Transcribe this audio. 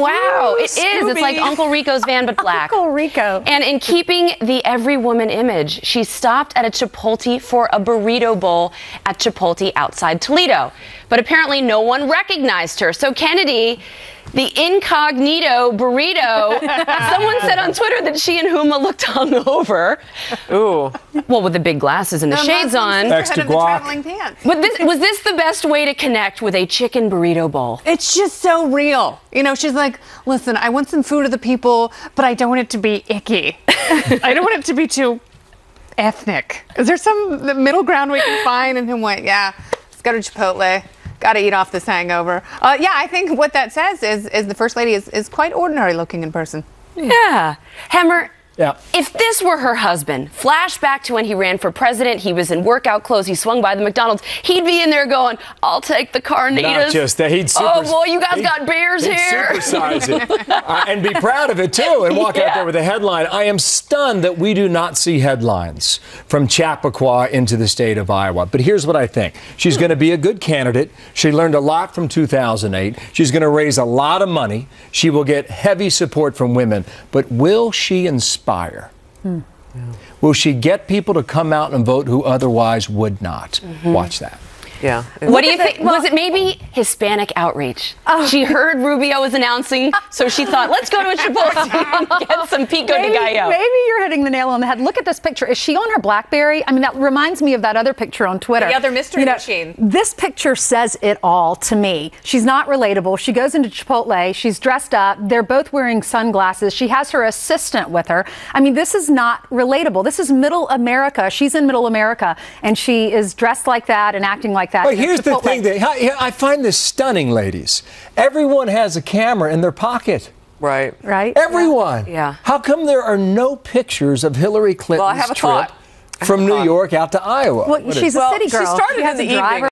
Wow, it is. It's like Uncle Rico's van, but black. Uncle Rico. And in keeping the every woman image, she stopped at a Chipotle for a burrito bowl at Chipotle outside Toledo. But apparently, no one recognized her. So, Kennedy, the incognito burrito, someone said on Twitter that she and Huma looked hungover. Ooh. Well, with the big glasses and the shades on. Extra Head of the guac. traveling pants. But this, was this the best way to connect with a chicken burrito bowl? It's just so real. You know, she's like, listen, I want some food of the people, but I don't want it to be icky. I don't want it to be too ethnic. Is there some middle ground we can find? And Huma went, yeah, let's go to Chipotle. Got to eat off this hangover. Uh, yeah, I think what that says is, is the first lady is, is quite ordinary looking in person. Yeah. Hemmer, Yeah. if this were her husband, flashback to when he ran for president, he was in workout clothes, he swung by the McDonald's, he'd be in there going, I'll take the carnitas. Not just that. He'd super, Oh boy, you guys got beers he'd here. Supersize it uh, and be proud of it too, and walk out there with a headline. I am stunned that we do not see headlines from Chappaqua into the state of Iowa. But here's what I think: she's going to be a good candidate. She learned a lot from 2008. She's going to raise a lot of money. She will get heavy support from women. But will she inspire? Hmm. Will she get people to come out and vote who otherwise would not? Mm-hmm. Watch that. Yeah. What do you think? was it maybe Hispanic outreach? Oh. She heard Rubio was announcing, so she thought, let's go to a Chipotle and get some pico de Maybe, gallo. maybe you're hitting the nail on the head. Look at this picture. Is she on her BlackBerry? I mean, that reminds me of that other picture on Twitter. The other mystery machine. This picture says it all to me. She's not relatable. She goes into Chipotle. She's dressed up. They're both wearing sunglasses. She has her assistant with her. I mean, this is not relatable. This is Middle America. She's in Middle America, and she is dressed like that and acting like that. But at here's the thing that I I find this stunning, ladies. Everyone has a camera in their pocket. Right. right? Everyone. Yeah. How come there are no pictures of Hillary Clinton's Well, I have a trip thought. from New York out to Iowa? Well, What is- she's a Well, city she started she has in a the evening. driver.